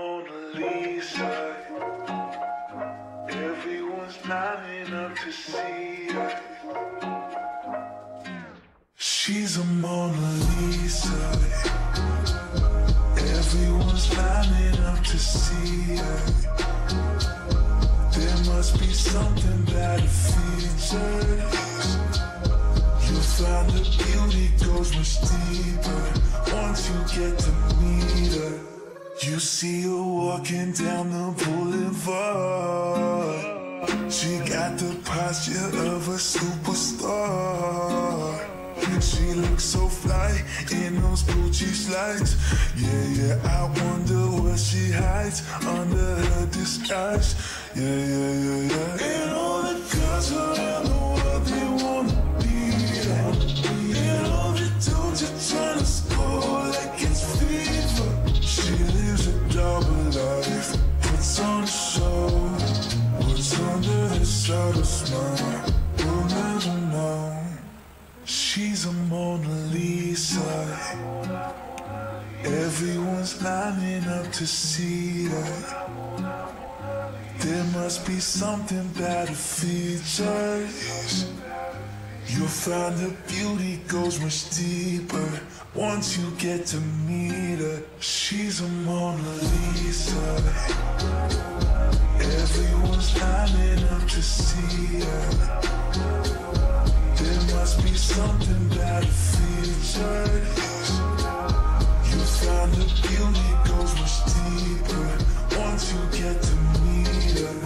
Mona Lisa. Everyone's lining up to see her. She's a Mona Lisa. Everyone's lining up to see her. There must be something that features. You'll find the beauty goes much deeper once you get to meet her. You see her walking down the boulevard. She got the posture of a superstar. She looks so fly in those Gucci slides. Yeah, yeah, I wonder what she hides under her disguise. Yeah, yeah, yeah, yeah. Smile? We'll never know. She's a Mona Lisa. Everyone's lining up to see her. There must be something her features. You'll find her beauty goes much deeper once you get to meet her. She's a Mona Lisa. Everyone's lining up to see her. There must be something her features. You find the beauty goes much deeper once you get to meet her.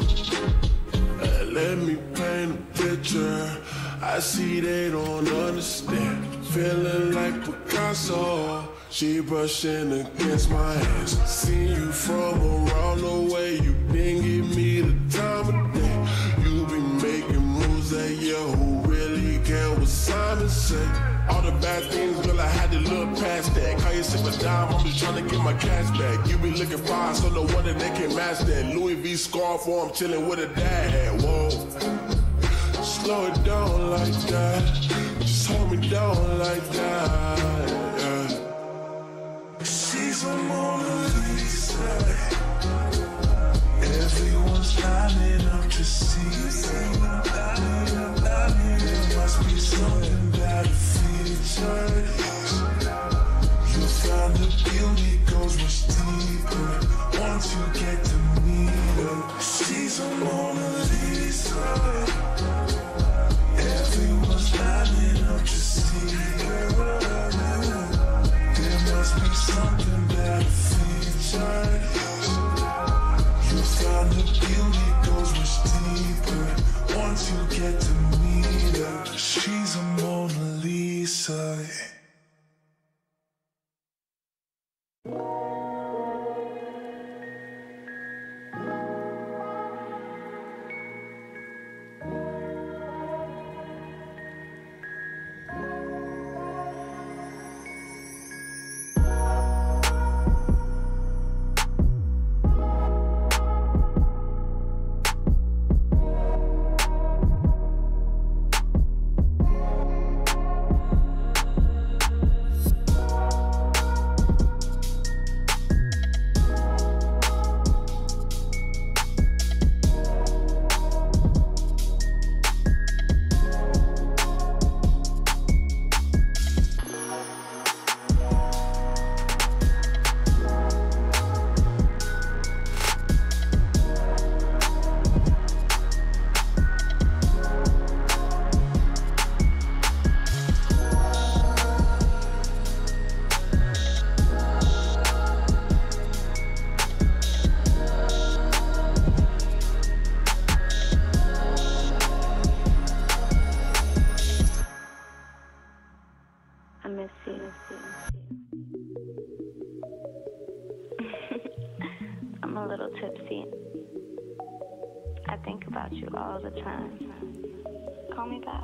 Uh, let me paint a picture. I see they don't understand. Feeling like Picasso. She brushing against my hands. See you from around the way. You didn't give me the time of day. You be making moves that yeah, who really care what Simon say? All the bad things, girl, I had to look past that. Call yourself a dime, I'm just trying to get my cash back. You be looking fine, so no wonder they can match that. Louis V scarf, or I'm chilling with a dad. Whoa. Slow it down like that. Just hold me down like that. Mona Lisa. Everyone's lining up to see her. There must be something about. You'll find the beauty goes much deeper once you get to meet her. Mona Lisa. Everyone's lining up to see her. Mona Lisa. I miss you. I'm a little tipsy. I think about you all the time. Call me back.